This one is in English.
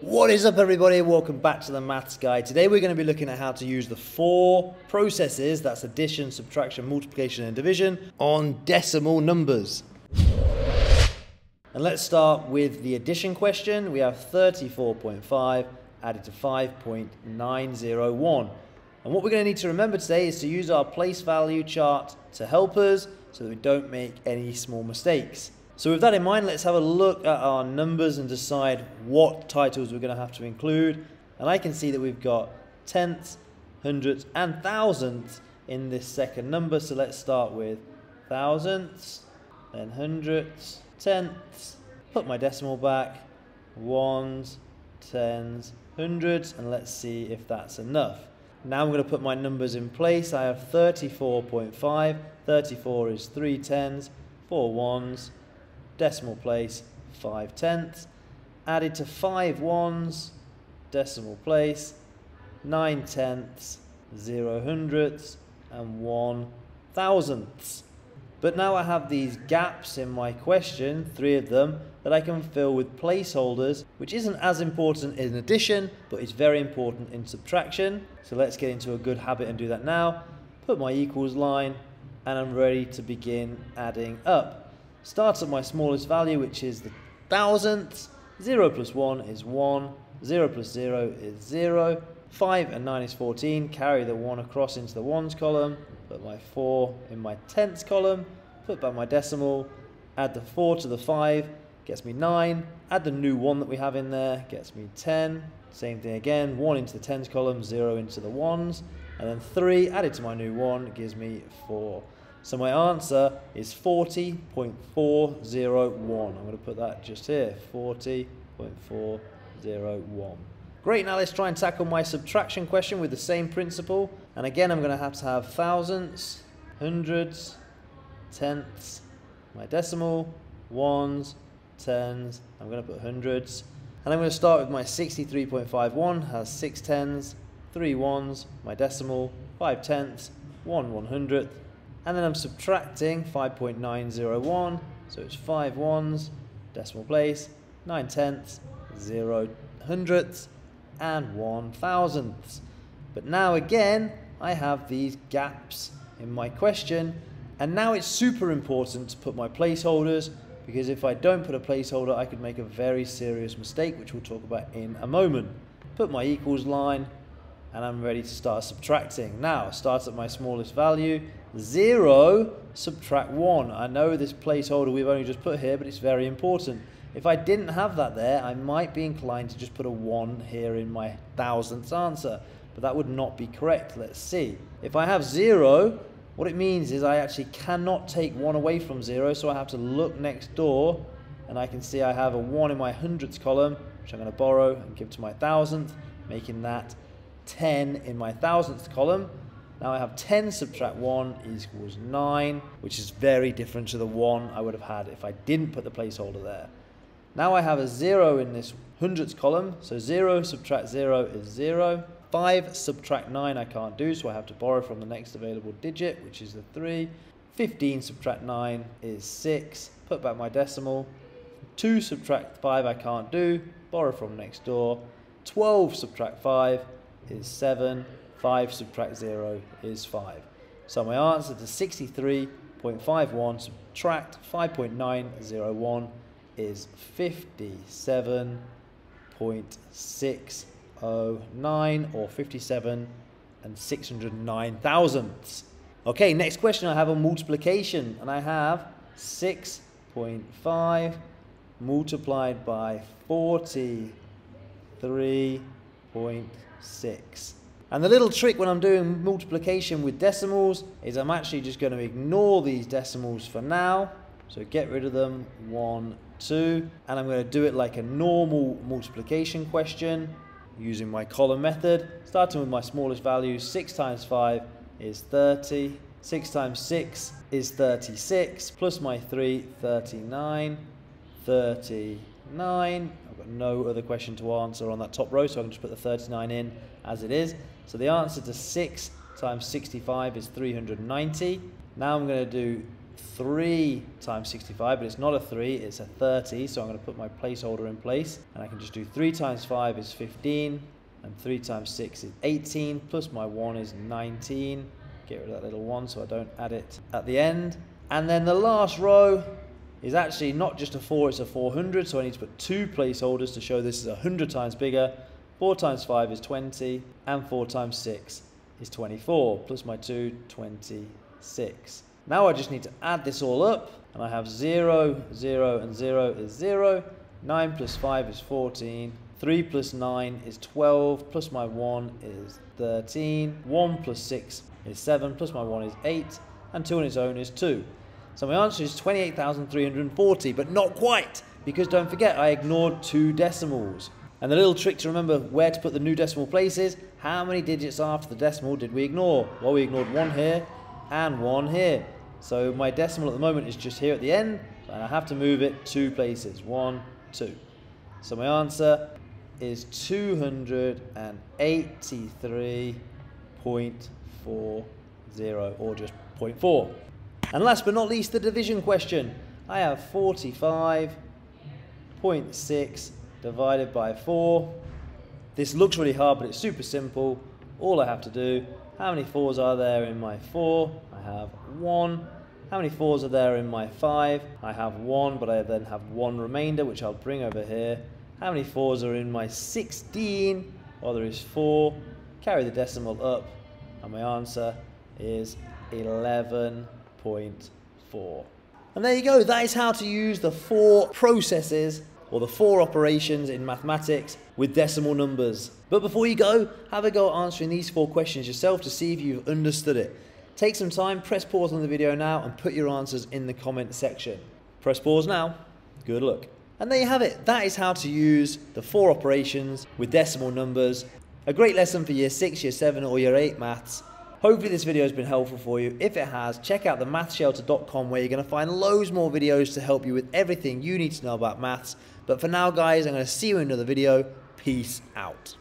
What is up everybody? Welcome back to the Maths Guy. Today we're going to be looking at how to use the four processes, that's addition, subtraction, multiplication and division, on decimal numbers. And let's start with the addition question. We have 34.5 added to 5.901. And what we're going to need to remember today is to use our place value chart to help us so that we don't make any small mistakes. So with that in mind, let's have a look at our numbers and decide what titles we're going to have to include. And I can see that we've got tenths, hundredths and thousandths in this second number. So let's start with thousandths, then hundredths, tenths, put my decimal back, ones, tens, hundreds, and let's see if that's enough. Now I'm going to put my numbers in place. I have 34.5. 34 is three tens, four ones, decimal place 5 tenths, added to 5 ones, decimal place 9 tenths, 0 hundredths, and 1 thousandths. But now I have these gaps in my question, three of them, that I can fill with placeholders, which isn't as important in addition, but it's very important in subtraction. So let's get into a good habit and do that now. Put my equals line, and I'm ready to begin adding up. Starts at my smallest value, which is the thousandths. 0 plus 1 is 1. 0 plus 0 is 0. 5 and 9 is 14. Carry the 1 across into the ones column. Put my 4 in my tenths column. Put back my decimal. Add the 4 to the 5. Gets me 9. Add the new 1 that we have in there. Gets me 10. Same thing again. 1 into the tens column. 0 into the ones. And then 3 added to my new 1 gives me 4. So my answer is 40.401. I'm going to put that just here, 40.401. Great, now let's try and tackle my subtraction question with the same principle. And again, I'm going to have to have thousandths, hundreds, tenths, my decimal, ones, tens, I'm going to put hundreds. And I'm going to start with my 63.51, has six tens, three ones, my decimal, five tenths, one one hundredth, and then I'm subtracting 5.901, so it's 5 ones, decimal place, 9 tenths, 0 hundredths, and 1 thousandths. But now again, I have these gaps in my question, and now it's super important to put my placeholders, because if I don't put a placeholder, I could make a very serious mistake, which we'll talk about in a moment. Put my equals line, and I'm ready to start subtracting. Now, start at my smallest value, 0, subtract 1. I know this placeholder we've only just put here, but it's very important. If I didn't have that there, I might be inclined to just put a 1 here in my thousandths answer, but that would not be correct. Let's see. If I have 0, what it means is I actually cannot take 1 away from 0, so I have to look next door, and I can see I have a 1 in my hundredths column, which I'm going to borrow and give to my thousandth, making that 10 in my thousandths column. Now I have 10 subtract 1 equals 9, which is very different to the 1 I would have had if I didn't put the placeholder there. Now I have a 0 in this hundredths column, so 0 subtract 0 is 0. 5 subtract 9 I can't do, so I have to borrow from the next available digit, which is the 3. 15 subtract 9 is 6. Put back my decimal. 2 subtract 5 I can't do, borrow from next door. 12 subtract 5 is 7. 5 subtract 0 is 5. So my answer to 63.51 subtract 5.901 is 57.609 or 57 and 609 thousandths. Okay, next question I have on multiplication and I have 6.5 multiplied by 43.6. And the little trick when I'm doing multiplication with decimals is I'm actually just going to ignore these decimals for now. So get rid of them, one, two, and I'm going to do it like a normal multiplication question using my column method. Starting with my smallest value, 6 times 5 is 30. 6 times 6 is 36, plus my 3, 39. 39. I've got no other question to answer on that top row, so I can just put the 39 in as it is. So the answer to 6 times 65 is 390. Now I'm going to do 3 times 65, but it's not a 3, it's a 30. So I'm going to put my placeholder in place. And I can just do 3 times 5 is 15. And 3 times 6 is 18. Plus my 1 is 19. Get rid of that little 1 so I don't add it at the end. And then the last row is actually not just a 4, it's a 400. So I need to put two placeholders to show this is 100 times bigger. 4 times 5 is 20. And 4 times 6 is 24. Plus my 2, 26. Now I just need to add this all up. And I have 0, 0, and 0 is 0. 9 plus 5 is 14. 3 plus 9 is 12. Plus my 1 is 13. 1 plus 6 is 7. Plus my 1 is 8. And 2 on its own is 2. So my answer is 28,340, but not quite, because don't forget I ignored two decimals. And the little trick to remember where to put the new decimal places, how many digits after the decimal did we ignore? Well, we ignored one here and one here. So my decimal at the moment is just here at the end, and I have to move it two places, one, two. So my answer is 283.40, or just 0.4. And last but not least, the division question. I have 45.6 divided by 4. This looks really hard, but it's super simple. All I have to do, how many 4s are there in my 4? I have 1. How many 4s are there in my 5? I have 1, but I then have 1 remainder, which I'll bring over here. How many 4s are in my 16? Well, there is 4. Carry the decimal up, and my answer is 11 0.4. And there you go, that is how to use the four processes or the four operations in mathematics with decimal numbers. But before you go, have a go at answering these four questions yourself to see if you've understood it. Take some time, press pause on the video now and put your answers in the comment section. Press pause now. Good luck. And there you have it. That is how to use the four operations with decimal numbers. A great lesson for year 6, year 7 or year 8 maths. Hopefully this video has been helpful for you. If it has, check out the mathshelter.com where you're going to find loads more videos to help you with everything you need to know about maths. But for now guys, I'm going to see you in another video. Peace out.